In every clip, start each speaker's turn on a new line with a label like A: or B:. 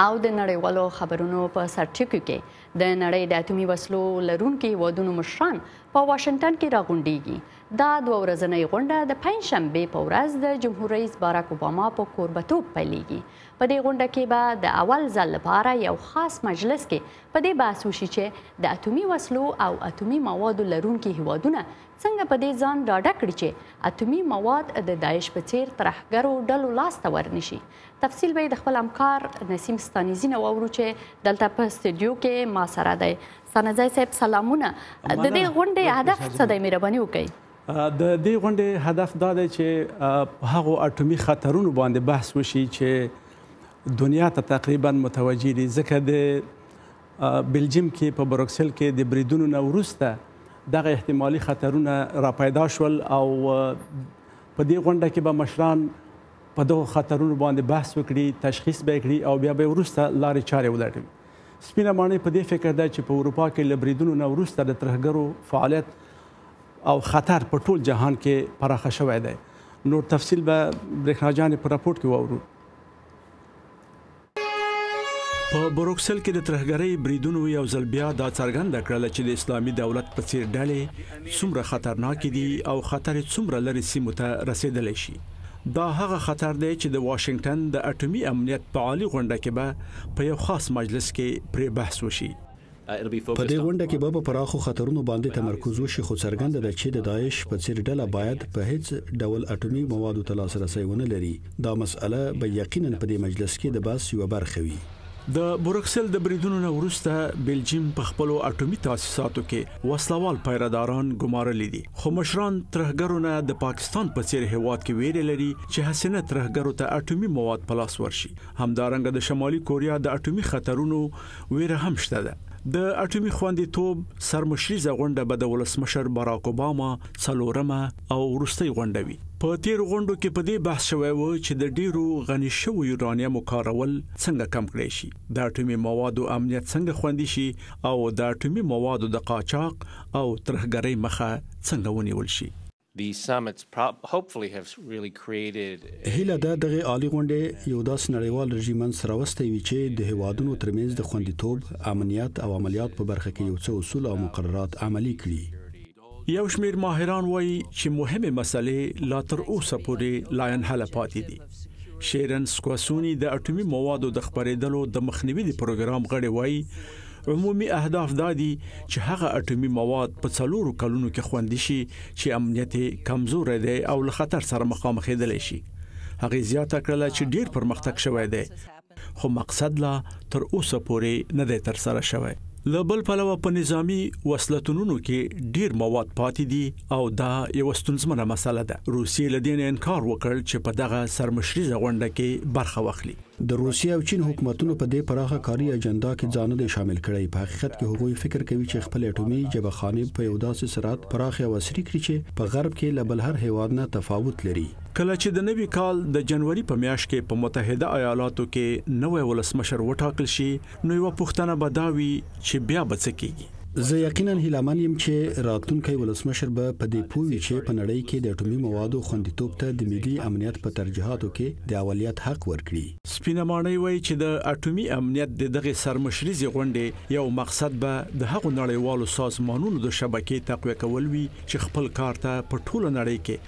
A: او د نړیوالو خبرونو په سرټکیو کې د نړۍ د اتومي وسلو لرونکو هیوادونو مشران په واشنګټن کې راغونډیږي دا دوه ورځنۍ غونډه د پنځ شنبې په ورځ د جمهور رئیس باراک اوباما په کوربتوب پیلېږي په دې غونډه کې به د اول ځل لپاره یو خاص مجلس کې په دې بحث وشي چې د اتومي وسلو او اتومي موادو لرونکي هیوادونه څنګه په دې ځان ډاډه کړي چې اتومي مواد د داعش په څیر ترهګرو ډلو لاس ته ورنشي تفصیل به یې د خپل همکار نسیم ستانیزي نه واورو چې دلته په استودیو کې ما سره دی ستانیزی صاحب سلامونه د دې غونډې هدف څه دی مهرباني وکړئ
B: د دې غونډې هدف دا دی چې هغه اټومي خطرونو باندې بحث وشي چې دنیا ته تقریبا متوجي دي ځکه د بلجیم کې په بروکسل کې د بریدونو نه وروسته دغه احتمالي خطرونه را پیدا شول او په دې غونډه کې به مشران په دغو خطرونو باندې بحث وکړي، تشخیص به یې کړي او بیا به یې وروسته لارې چارې ولټوي. سپینه ماڼۍ په دې فکر ده چې په اروپا کې له بریدونو نه وروسته د ترهګرو فعالیت او خطر په ټول جهان کې پراخه شوی دی. نور تفصیل به برېښنا جانې په رپورټ کې واورو. په بروکسل کې د ترهګرۍ بریدونو یو ځل بیا دا څرګنده کړل چې د اسلامي دولت په څیر ډلې څومره خطرناک دي او خطر څومره لري سیمو ته رسیدلی شي دا هغه خطر دی چې د واشنگټن د اټومي امنیت په عالی غونډه کې به په یو خاص مجلس کې پرې بحث وشي
C: په دې غونډه کې به په پراخو خطرونو باندې تمرکز وشي خو څرګنده ده چې د داعش په څېر ډله باید په هېڅ ډول اټومي موادو ته لاسرسی ونه لري. دا مسئله به یقیناً په دې مجلس کې د بحث یوه برخه وي.
B: د بروکسل د بریدونو نه وروسته بلجیم په خپلو اټومي تاسیساتو کې وسله وال پیره داران ګمارلي دي، خو مشران ترهګرو نه د پاکستان په څېر هېواد کې وېرې لري چې هسې نه ترهګرو ته اټومي مواد په لاس ورشي. همدارنګه د شمالي کوریا د اټومي خطرونو وېره هم شته ده. د اټومي خوندیتوب سرمشریزه غونډه به د ولسمشر باراک اوباما څلورمه او وروستۍ غونډه وي. په تېرو غونډو کې په دې بحث شوی و چې د ډېرو غني شوو یورانیمو کارول څنګه کم کړای شي، د اټومي موادو امنیت څنګه خوندي شي او د اټومي موادو د قاچاق او ترهګرۍ مخه څنګه ونیول شي.
C: هیله ده دغې عالي غونډې یو داسې نړیوال رژیم منځ ته راوستی وي چې د هېوادونو ترمنځ د خوندیتوب، امنیت او عملیاتو په برخه کې یو څه اصول او مقررات عملي کړي.
B: یو شمېر ماهران وايي چې مهمې مسئلې لا تر اوسه پورې لاینحله پاتې دي. شیرن سکواسونی د اټومي موادو د خپرېدلو د مخنیوي د پروګرام غړې وایي عمومي اهداف دا دي چې هغه اټومي مواد په څلورو کلونو کې خوندي شي چې امنیت کمزوری دی او له خطر سره مخامخېدلی شي هغه زیاته کړله چې ډیر پرمختګ شوی دی خو مقصد لا تر اوسه پورې نه دی ترسره شوی. له بل پلوه په نظامي وسلتونونو کې ډیر مواد پاتې دي او دا یوه ستونزمنه مسله ده. روسیې له دې نه انکار وکړ چې په دغه سرمشریزه غونډه کې برخه واخلي.
C: د روسیې او چین حکومتونو په دې پراخه کاري اجندا کې ځان نه دی شامل کړی. په حقیقت کې هغوی فکر کوي چې خپلې اټومي جبه خانې په یو داسې سرعت پراخې او عصري کړي چې په غرب کې له بل هر هیواد نه تفاوت لري.
B: کله چې د نوي کال د جنوري په میاشت کې په متحده ایالاتو کې نوی ولسمشر وټاکل شي، نو یوه پوښتنه به دا وي چې بیا به څه کېږي؟
C: زه یقیناً هیله من یم چې راتلونکی ولسمشر به په دې پوه وي چې په نړۍ کې د اټومي موادو خوندیتوب ته د ملي امنیت په ترجیحاتو کې د اولیت حق ورکړي.
B: سپینه ماڼۍ وایي چې د اټومي امنیت د دغې سرمشریزې غونډې یو مقصد به د هغو نړیوالو سازمانونو د شبکې تقویه کول وي چې خپل کار ته په ټوله نړۍ کې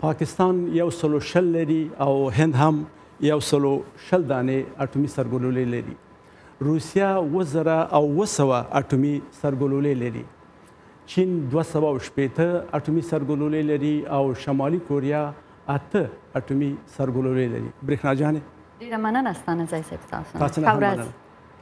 B: پاکستان یو سلو شل لري او هند هم یو سلو شل دانې اټومي سرګلولې لري. روسیه اووه زره او اووه سوه اټومي سرګلولې لري. چین دوه سوه او شپېته اټومي سرګلولې لري او شمالي کوریا اته اټومي سرګلولې لري. برېښنا جانې!
A: ډېره مننه ستانه ځای صاحب
B: ستاسو نه. ښه ورځ.